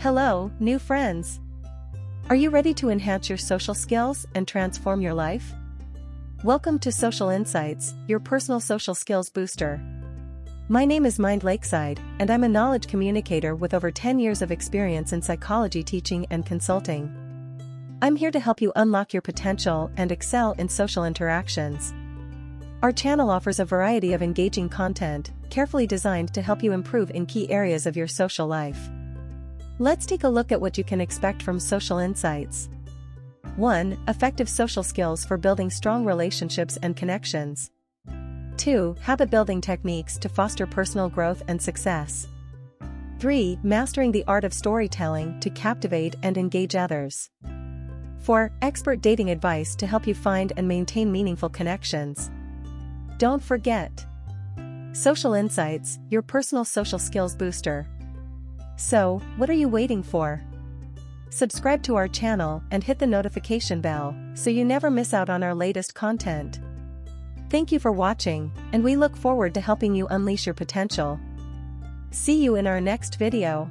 Hello, new friends. Are you ready to enhance your social skills and transform your life? Welcome to Social Insights, your personal social skills booster. My name is Mind Lakeside, and I'm a knowledge communicator with over 10 years of experience in psychology teaching and consulting. I'm here to help you unlock your potential and excel in social interactions. Our channel offers a variety of engaging content, carefully designed to help you improve in key areas of your social life. Let's take a look at what you can expect from Social Insights. 1. Effective social skills for building strong relationships and connections. 2. Habit building techniques to foster personal growth and success. 3. Mastering the art of storytelling to captivate and engage others. 4. Expert dating advice to help you find and maintain meaningful connections. Don't forget. Social Insights, your personal social skills booster. So, what are you waiting for? Subscribe to our channel and hit the notification bell so you never miss out on our latest content. Thank you for watching, and we look forward to helping you unleash your potential. See you in our next video.